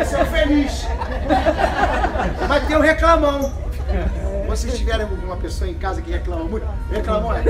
Esse é o feliz. Mas tem um reclamão. Vocês tiveram alguma pessoa em casa que reclama muito? reclamou é.